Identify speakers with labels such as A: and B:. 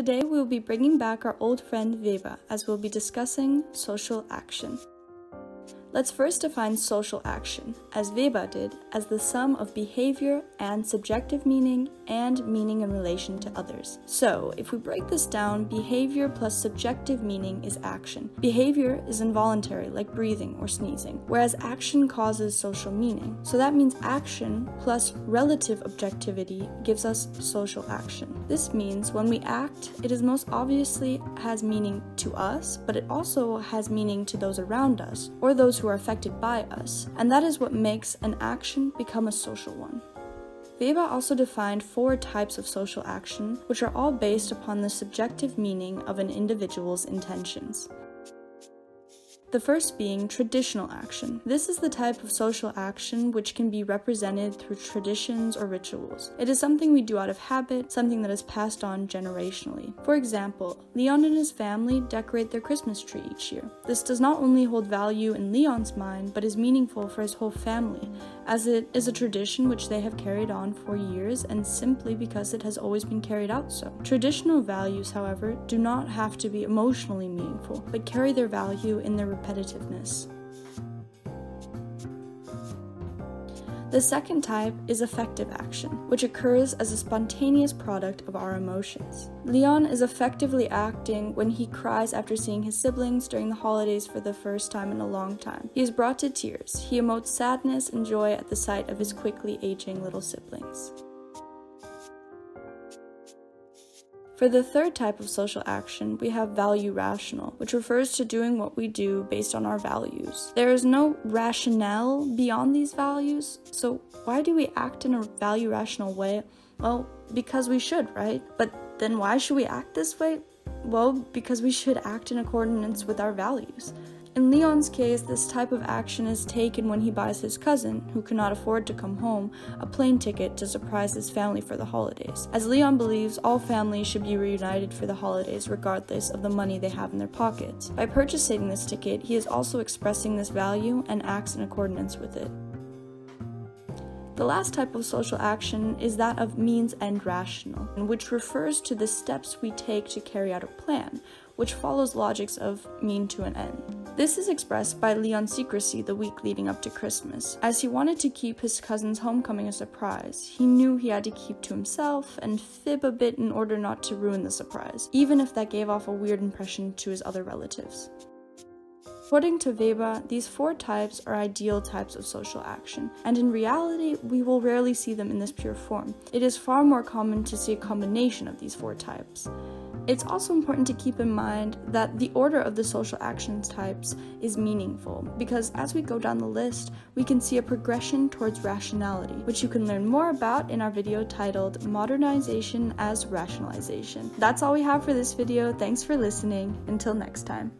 A: Today we will be bringing back our old friend Weber as we'll be discussing social action. Let's first define social action, as Weber did, as the sum of behavior and subjective meaning and meaning in relation to others. So, if we break this down, behavior plus subjective meaning is action. Behavior is involuntary, like breathing or sneezing, whereas action causes social meaning. So that means action plus relative objectivity gives us social action. This means when we act, it is most obviously has meaning to us, but it also has meaning to those around us or those who are affected by us, and that is what makes an action become a social one. Weber also defined four types of social action, which are all based upon the subjective meaning of an individual's intentions. The first being traditional action. This is the type of social action which can be represented through traditions or rituals. It is something we do out of habit, something that is passed on generationally. For example, Leon and his family decorate their Christmas tree each year. This does not only hold value in Leon's mind, but is meaningful for his whole family, as it is a tradition which they have carried on for years and simply because it has always been carried out so. Traditional values, however, do not have to be emotionally meaningful, but carry their value in their repetitiveness. The second type is affective action, which occurs as a spontaneous product of our emotions. Leon is affectively acting when he cries after seeing his siblings during the holidays for the first time in a long time. He is brought to tears. He emotes sadness and joy at the sight of his quickly aging little siblings. For the third type of social action, we have value rational, which refers to doing what we do based on our values. There is no rationale beyond these values, so why do we act in a value rational way? Well, because we should, right? But then why should we act this way? Well, because we should act in accordance with our values. In Leon's case, this type of action is taken when he buys his cousin, who cannot afford to come home, a plane ticket to surprise his family for the holidays, as Leon believes all families should be reunited for the holidays regardless of the money they have in their pockets. By purchasing this ticket, he is also expressing this value and acts in accordance with it. The last type of social action is that of means end rational, which refers to the steps we take to carry out a plan, which follows logics of mean to an end. This is expressed by Leon's secrecy the week leading up to Christmas. As he wanted to keep his cousin's homecoming a surprise, he knew he had to keep to himself and fib a bit in order not to ruin the surprise, even if that gave off a weird impression to his other relatives. According to Weber, these four types are ideal types of social action, and in reality, we will rarely see them in this pure form. It is far more common to see a combination of these four types. It's also important to keep in mind that the order of the social actions types is meaningful because as we go down the list, we can see a progression towards rationality, which you can learn more about in our video titled Modernization as Rationalization. That's all we have for this video. Thanks for listening. Until next time.